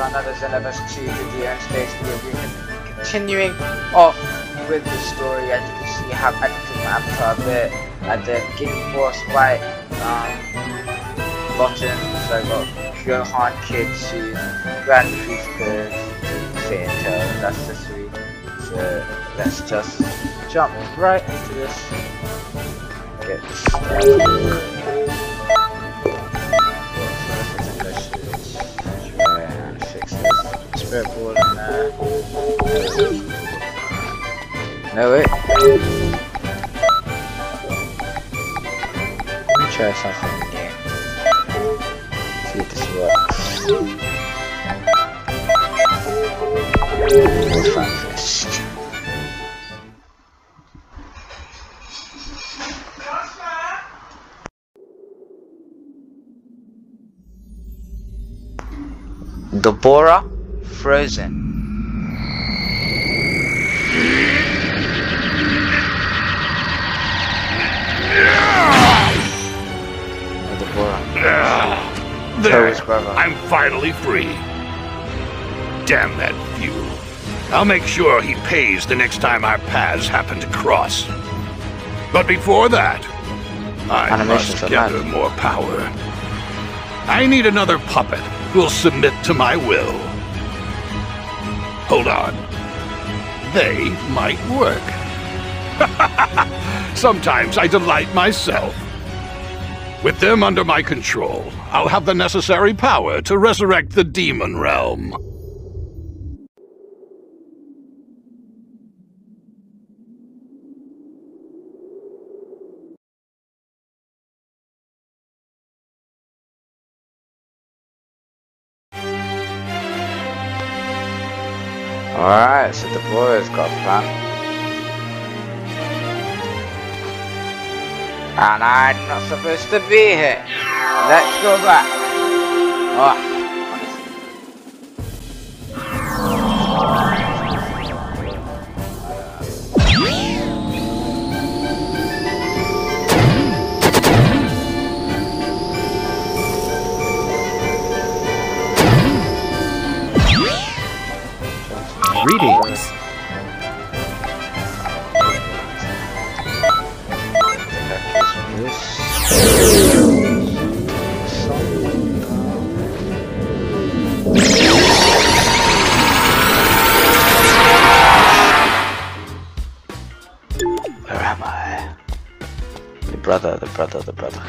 for another Xenoverse 2 video and today's video we're con- continuing off with the story. As you can see I have edited my avatar a bit at the beginning force right um, bottom. So I got Gohan, Kitsu, Grand Priestess, Sato, that's the three. So let's just jump right into this. Get started Spirit ball in there. No wait. Let me try something in the game. See if this works. We'll find first. Deborah Frozen. There. I'm finally free. Damn that fuel. I'll make sure he pays the next time our paths happen to cross. But before that, I Animations must gather mad. more power. I need another puppet who'll submit to my will. Hold on. They might work. Sometimes I delight myself. With them under my control, I'll have the necessary power to resurrect the demon realm. A plan. And I'm not supposed to be here. Let's go back. Oh. Greetings.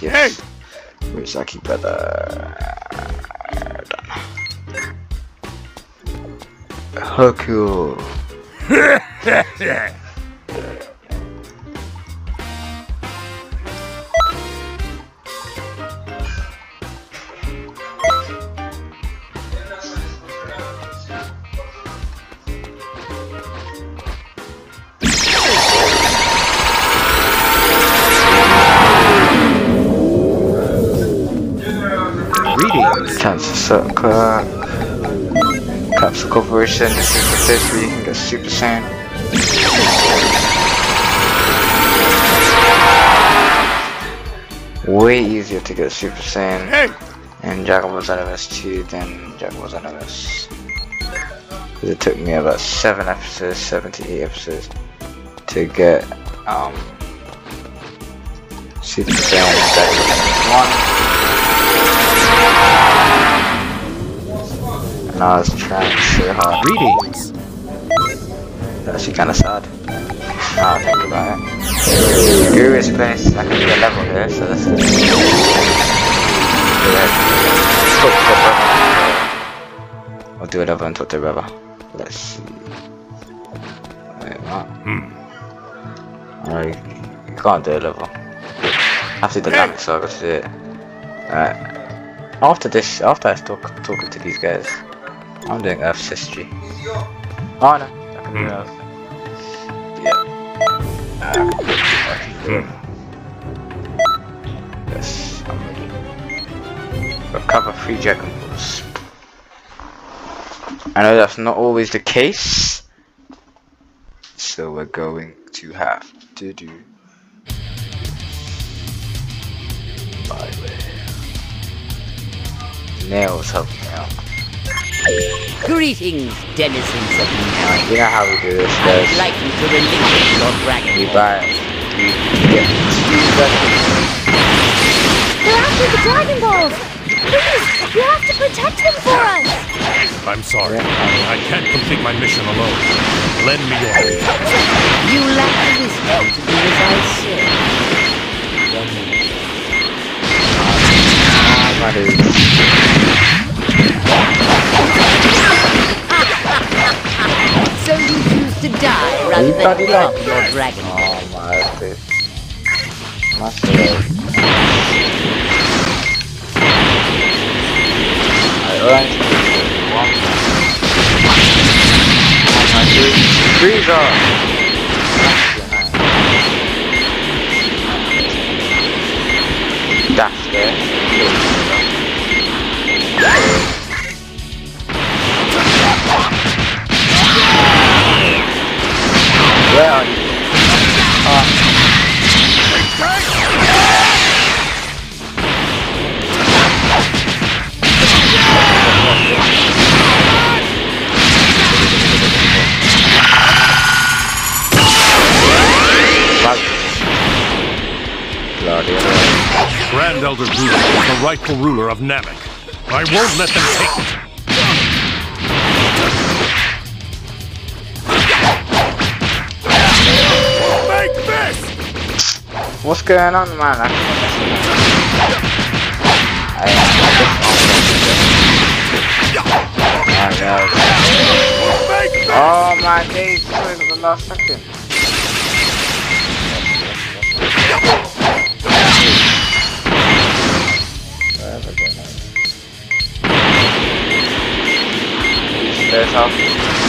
Brother, the brother. Yes. Miyazaki brother. Done. Haku. Circle. Capsule Corporation. This is the place where you can get Super Saiyan. Way easier to get Super Saiyan Hey! in Dragon Ball Xenoverse 2 than Dragon Ball Xenoverse. 'Cause It took me about 7 episodes, 7 to 8 episodes to get um, Super Saiyan in Dragon Ball Xenoverse 1. Was trying so hard. Greetings. It's actually kind of sad. Now I think about it. Curious place. I can do a level here, so. Talk to the brother. I'll do a level and talk to the brother. Let's see. Wait, what? Hmm. Alright, you can't do a level. Have to dynamic, so I got to do it. Alright. After this, after I talk talking to these guys, I'm doing Earth's history. Oh no, I can do. Earth. Yeah. Uh. Yes, I'm ready. Recover three Dragon Balls. I know that's not always the case, so we're going to have to do my way. Nails help me out. Greetings, denizens of Namek. You know how we do this, I'd like you to relinquish your dragon. We buy, we get two weapons. They're after the Dragon Balls! Please, you have to protect them for us! I'm sorry. I can't complete my mission alone. Lend me your aid. You lack the wisdom to do as I say. Ah, my dude. So you choose to die rather You than bloody give up like your dragon. Oh my dude. My soul. I learned to do one. Oh my dude. Frieza! That's good. Where are you? Grand Elder is the rightful ruler of Namek. I won't let them take it. What's going on, man? I. Oh my days, this was the last second. There's how.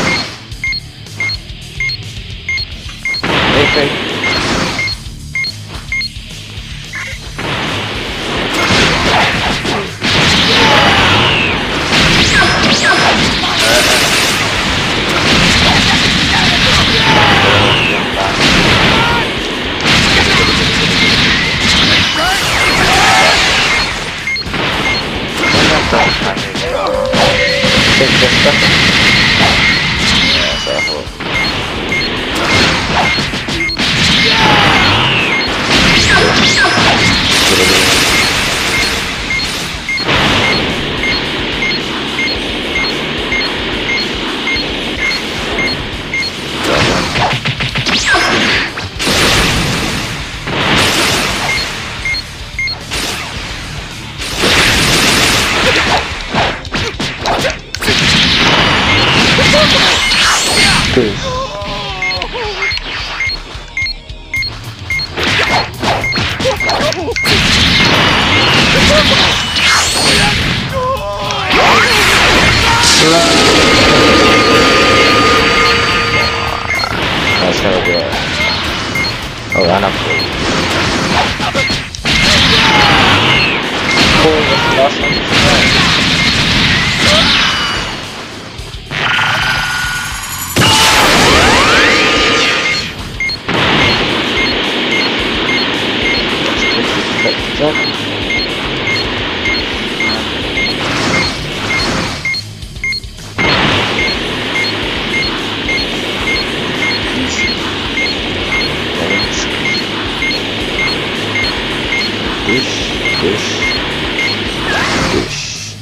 ya. Oh, and I'm cool. Cool, that's the last one. Dish, dish, dish.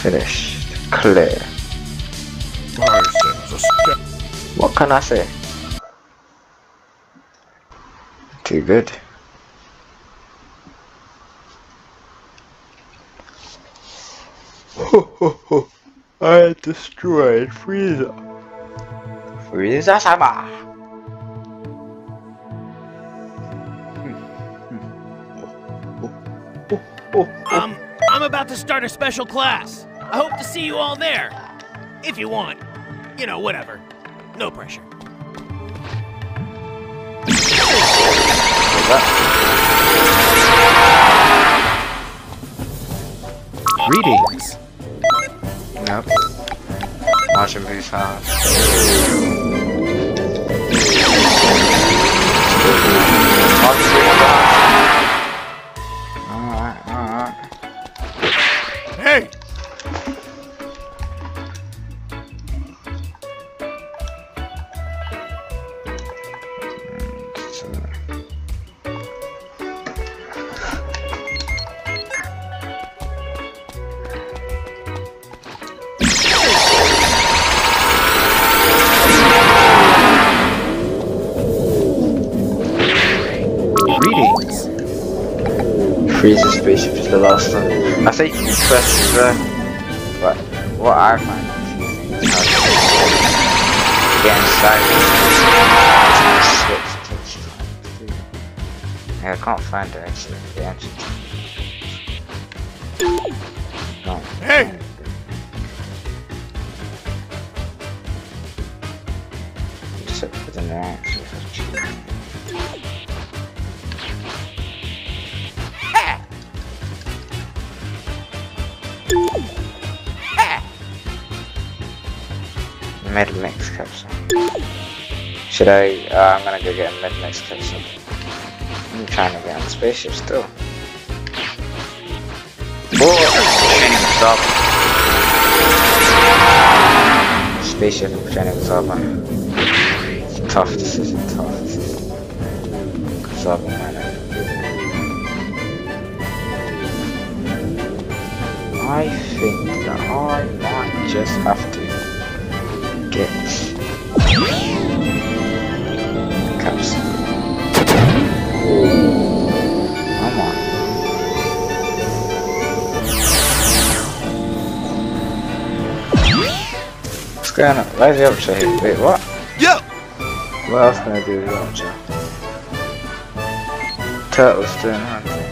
Finished. Clear. Tarzan's a step. What can I say? Too good. Ho ho ho! I destroyed Frieza. Frieza Um, I'm about to start a special class. I hope to see you all there. If you want. You know, whatever. No pressure. Greetings. Nope. Martian Boost Greetings. Frieza spaceship is the last one. I think first is the what what I find. I can't find the actually. the entrance. Should I? Uh, I'm gonna go get a mix capsule. I'm trying to get on the spaceship still. Oh, training stop. Spaceship training stop. Tough decision, tough decision. Stop, man. I think that I might just have to get capsule. Come on. What's going on? Where's the upshot here? Wait, what? Yo! What else can I do with the upshot? Turtles doing hunting.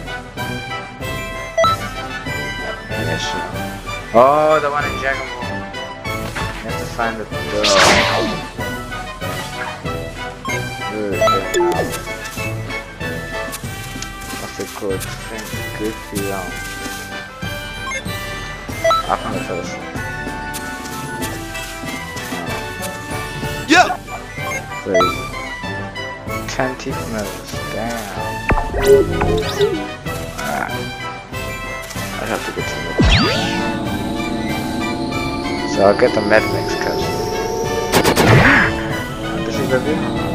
Yeah, sure. Oh, the one in Dragon Ball. You have to find the door. Good, um. I found the first one. Yo! Crazy. Ten teeth nose. Damn. Alright. I'd have to get med So I'll get the med mix capsule. This is the view.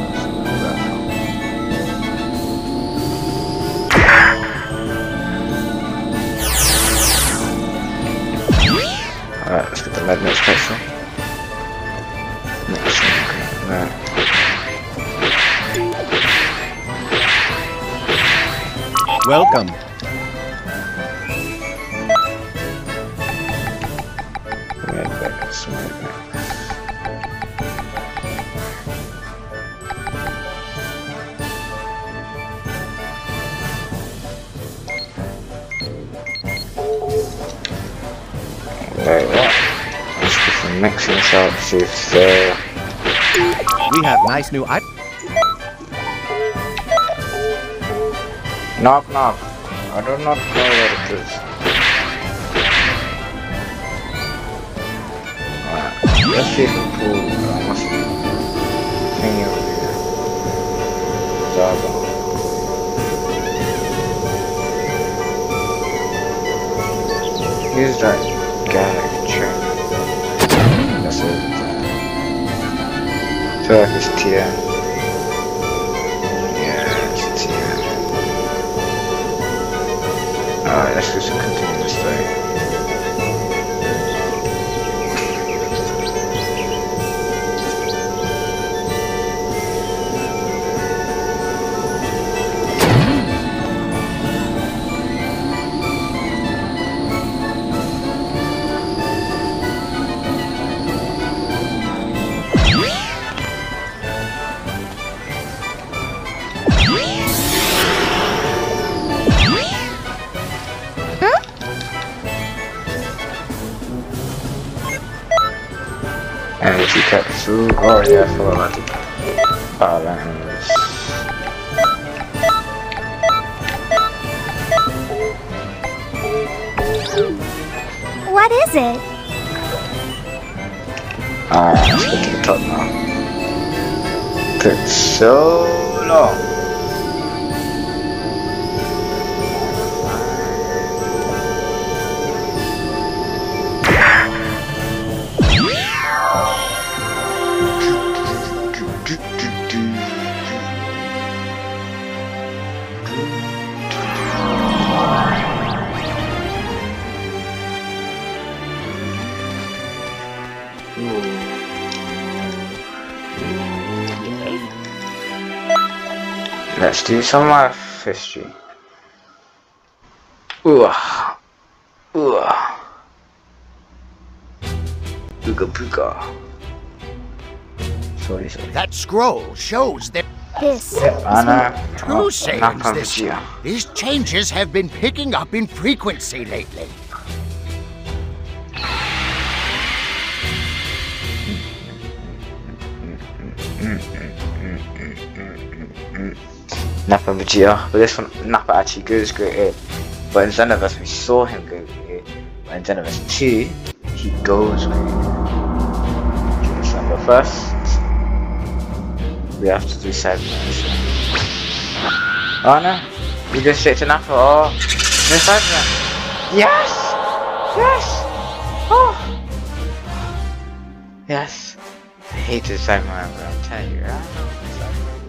The med mix capsule. Mix, okay. Alright. Welcome. Mixing salt, there. We have nice new items. Knock knock. I do not know what it is. Let's see if we pull uh, what's the thingy over here. Use that organic feel like it's TN. Yeah, it's TN. Alright, let's just continue this way. Oh yeah, I forgot about the balance. What is it? Ah, Alright, let's get to the top now. Took so long. Do some life history. Ooh. ah. Ooh. ah. Sorry, sorry. That scroll shows that This. Anna. true sayings. These changes have been picking up in frequency lately. Nappa Vegeta, but this one Nappa actually goes great here. But in Xenoverse we saw him go great. Eh? But in Xenoverse 2, he goes great. December 1st, we have to do minutes. Oh no, we go straight to Nappa. Oh, no Yes! Yes! Oh! Yes! I hate this segment, but I'm telling you,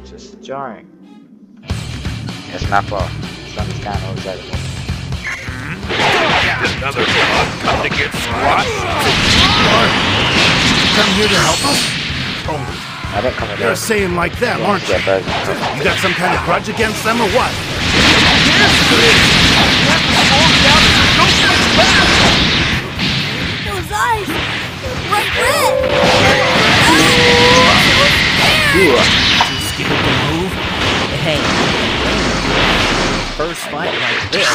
just jarring. Yes, Nappa. Sun's kind of incredible. Another bug come to get squashed? Come here to help us? Oh. I didn't come You're again. saying like them, aren't you? Yeah, but You got some kind of grudge against them or what? Those eyes. They're bright red. Scared to move? Hey. First fight like this.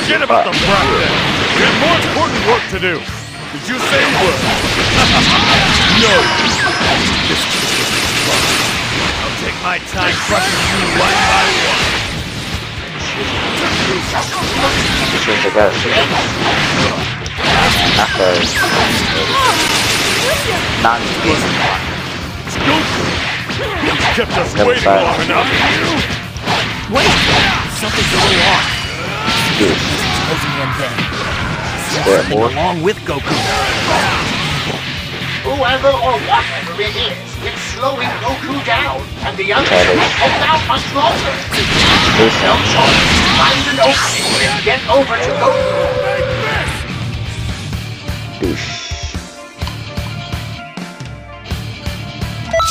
Forget about the practice. We have more important work to do. Did you say word? no. This I'll take my time crushing you one by one. since I got it. Nappa is not Goku. You've kept us waiting long enough. Wait! Something's a little off. good. Closing in then. Yeah, boy. Along with Goku. Whoever or whatever it is, it's slowing Goku down, and the others That is- will hold out much longer. No Listen, choice. Find an opening and get over to Goku. douche.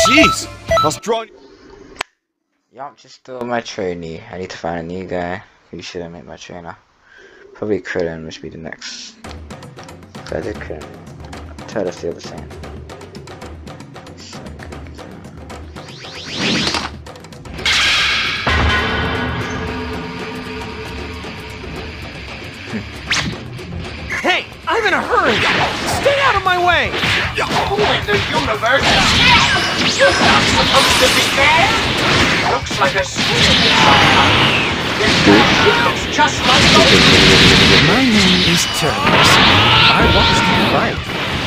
Jeez. I was drawing. Yup, just still my trainee. I need to find a new guy who should make my trainer. Probably Krillin, which be the next. I did Krillin. Tell us the other same. Hey, I'm in a hurry. Stay out of my way. Who in the universe? You're not supposed to be there. Looks like a just. My name is Turles. I watched you fight.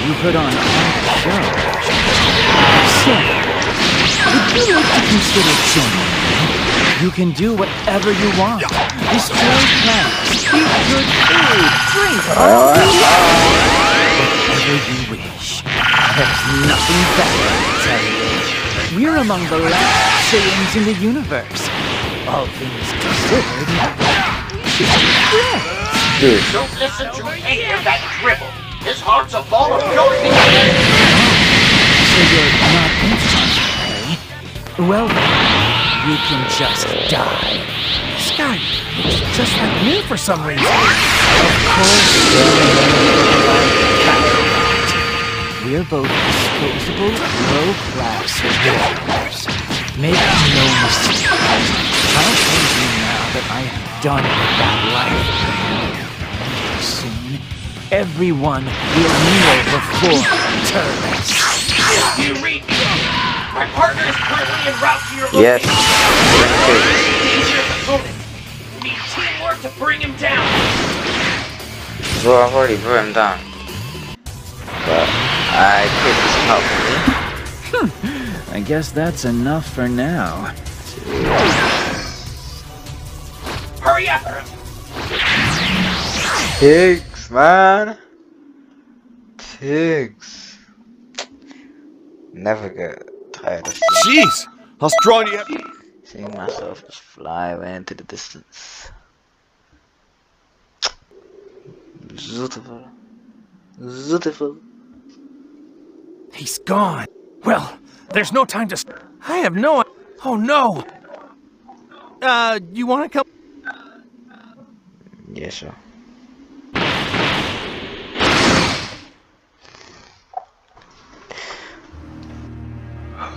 You put on quite a show. So, would you like to consider joining me? You can do whatever you want. Destroy planets, eat good food, drink Whatever you wish. There's nothing better, I tell you. We're among the last Saiyans in the universe. All things considered, we should be. Dude, Don't listen to any of that dribble. His heart's a ball of nothing. So you're not interested, eh? Well then, you can just die. This guy looks just like me for some reason. Of course, we're both disposable, low-class warriors. Make no mistake. I'll tell you now that I am done with that life. Soon, everyone will kneel before Turles. You read me. My partner is currently en route to your yes. location. Dangerous opponent. We need teamwork to bring him down. Well, I've already brought him down. But I could just help me. Hmm. I guess that's enough for now. Hurry up. Tiggs, man. Tiggs. Never get tired of seeing, Jeez. I was drawing you. seeing myself just fly away into the distance. Beautiful. Beautiful. He's gone. Well, there's no time to. I have no. Oh no. Uh, you want to come? Yeah. Yeah, sure.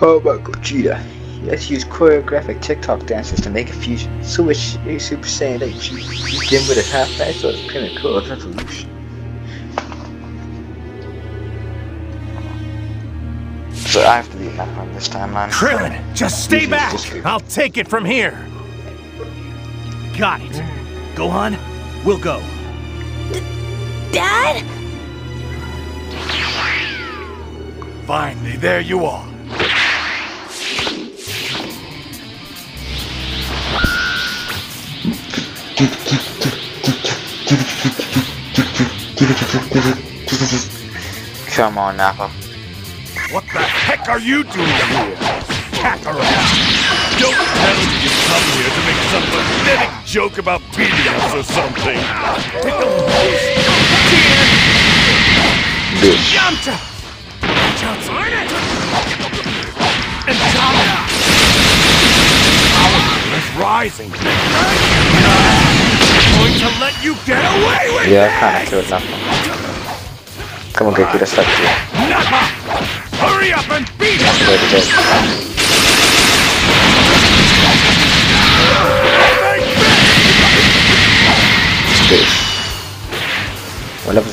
Oh my Gogeta. Let's use choreographic TikTok dances to make a fusion. Switch a Super Saiyan that you begin with a half back so it's kind of cool revolution. So I have to beat Necron this time, man. Krillin, just stay back. I'll take it from here. Got it. Gohan, we'll go. Dad? Finally, there you are. Come on, Nappa. What the heck are you doing here? Kakarot! Don't tell me you come here to make some pathetic joke about beating or something. Piccolo! Bitch. Yamcha! Chansarnet! And Tama! Power is rising. going to let you get away with Yeah, I kinda killed Nappa. Come on, Goku, let's start you. Hurry up and beat it is. Bitch. What level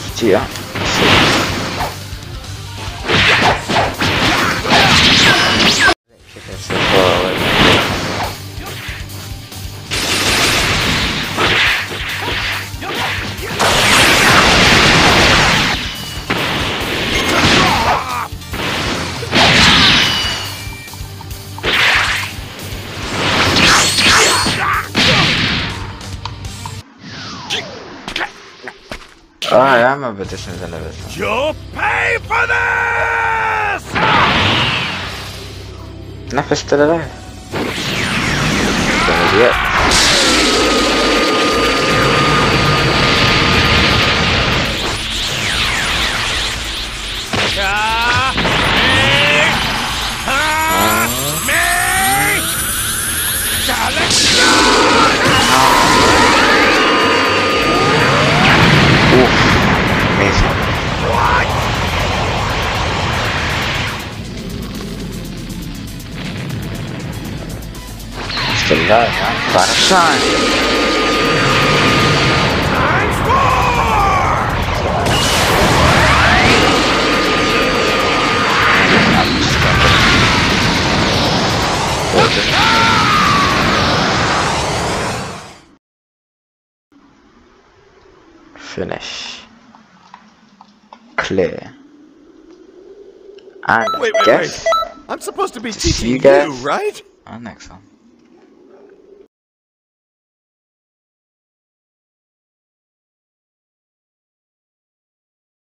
I remember this is the level. You'll pay for this! Nappa's still alive. Gonna be it. Alive, man. Shine. Finish. Clear. And Wait, wait, guess I'm supposed to be teaching you you, right? on next one.